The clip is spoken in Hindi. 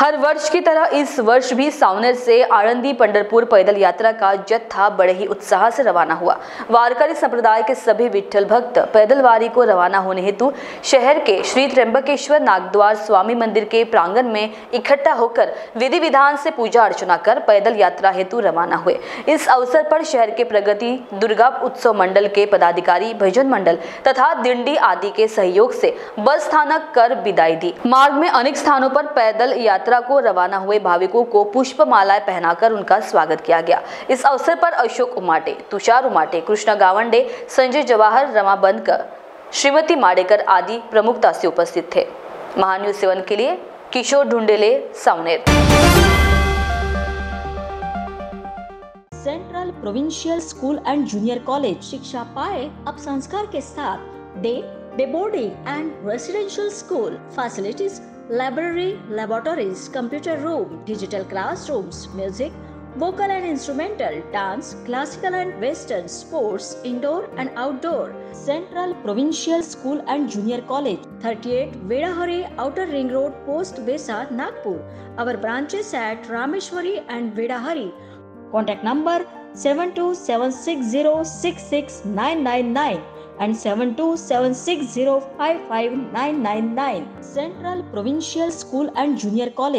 हर वर्ष की तरह इस वर्ष भी सावनेर से आनंदी पंडरपुर पैदल यात्रा का जत्था बड़े ही उत्साह से रवाना हुआ। वारकरी संप्रदाय के सभी विठल भक्त पैदल वारी को रवाना होने हेतु शहर के श्री त्र्यंबकेश्वर नागद्वार स्वामी मंदिर के प्रांगण में इकट्ठा होकर विधि विधान से पूजा अर्चना कर पैदल यात्रा हेतु रवाना हुए। इस अवसर पर शहर के प्रगति, दुर्गा उत्सव मंडल के पदाधिकारी, भजन मंडल तथा दिंडी आदि के सहयोग से बस स्थानक कर विदाई दी। मार्ग में अनेक स्थानों पर पैदल यात्रा को रवाना हुए भाविकों को पुष्प मालाएँ पहनाकर उनका स्वागत किया गया। इस अवसर पर अशोक उमाटे, तुषार उमाटे, कृष्णा गावंडे, संजय जवाहर, रमा बनकर, श्रीमती माडेकर आदि प्रमुखता से उपस्थित थे। महान्यूज सेवन के लिए Kishore Dhundele, Saoner. Central provincial school and junior college शिक्षा पाए अब संस्कार के साथ day Boarding and residential school facilities, library, laboratories, computer room, digital classrooms, music, vocal and instrumental, dance, classical and western, sports, indoor and outdoor, Central Provincial School and Junior College, 38 Vedahari Outer Ring Road, Post Besa, Nagpur. Our branches at Rameshwari and Vedahari. Contact number 7276066999 and 7276055999. Central Provincial School and Junior College.